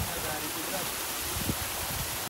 Magari, Brad.